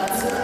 That's it.